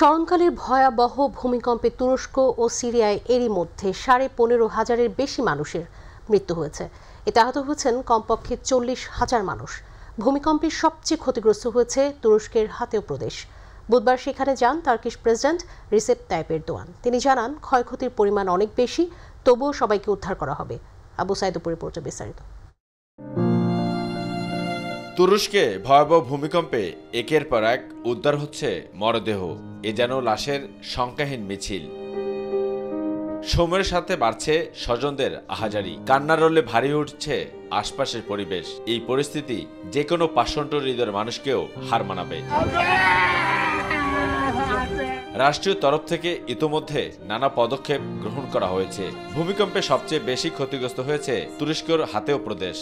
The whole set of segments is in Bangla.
স্মরণকালের ভয়াবহ ভূমিকম্পে তুরস্ক ও সিরিয়ায় এরই মধ্যে সাড়ে পনেরো হাজারের বেশি মানুষের মৃত্যু হয়েছে। এতে আহত হয়েছেন কমপক্ষে চল্লিশ হাজার মানুষ। ভূমিকম্পে সবচেয়ে ক্ষতিগ্রস্ত হয়েছে তুরস্কের হাতেও প্রদেশ। বুধবার সেখানে যান Turkish president Recep Tayyip Erdogan তিনি জানান, ক্ষয়ক্ষতির পরিমাণ অনেক বেশি, তবুও সবাইকে উদ্ধার করা হবে। আবু সাইদুপুর রিপোর্টে বিস্তারিত। তুরস্কে ভয়াবহ ভূমিকম্পে একের পর এক উদ্ধার হচ্ছে মরদেহ। এ যেন লাশের সংখ্যাহীন মিছিল। সময়ের সাথে বাড়ছে স্বজনদের আহাজারি। কান্নার ভারী উঠছে আশপাশের পরিবেশ। এই পরিস্থিতি যে কোনো পাষণ্ড হৃদয়ের মানুষকেও হার মানাবে। রাষ্ট্রীয় তরফ থেকে ইতোমধ্যে নানা পদক্ষেপ গ্রহণ করা হয়েছে। ভূমিকম্পে সবচেয়ে বেশি ক্ষতিগ্রস্ত হয়েছে তুরস্কের হাতেও প্রদেশ।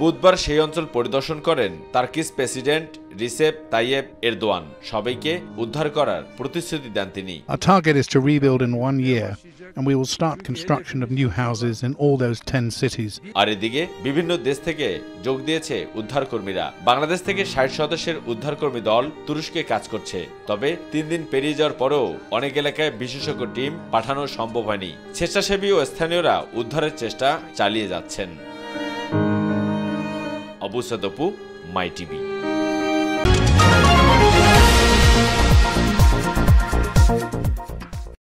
বুধবার সেই অঞ্চল পরিদর্শন করেন Turkish president Recep Tayyip Erdogan. সবাইকে উদ্ধার করার প্রতিশ্রুতি দেন তিনি। Our target is to rebuild in one year, and we will start construction of new houses in all those 10 cities. আর এদিকে বিভিন্ন দেশ থেকে যোগ দিয়েছে উদ্ধারকর্মীরা। বাংলাদেশ থেকে ষাট সদস্যের উদ্ধারকর্মী দল তুরস্কে কাজ করছে। তবে তিন দিন পেরিয়ে যাওয়ার পরেও অনেক এলাকায় বিশেষজ্ঞ টিম পাঠানো সম্ভব হয়নি। স্বেচ্ছাসেবী ও স্থানীয়রা উদ্ধারের চেষ্টা চালিয়ে যাচ্ছেন। अबू सदपू माई टीवी